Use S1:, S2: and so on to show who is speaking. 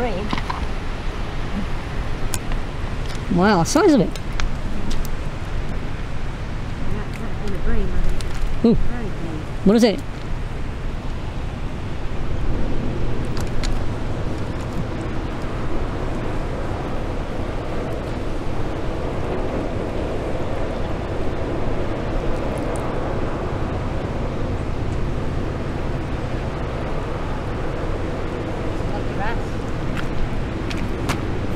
S1: bream.
S2: Wow, the size of it.
S1: Yeah, that's in a bream, I.
S2: Ooh.
S1: Very big.
S2: What is it?